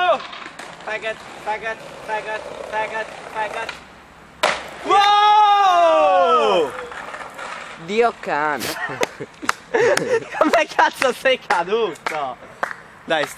Oh! Faggot, faggot, faggot, faggot, faggot. Wow! Dio cane. Come cazzo sei caduto? Dai, sto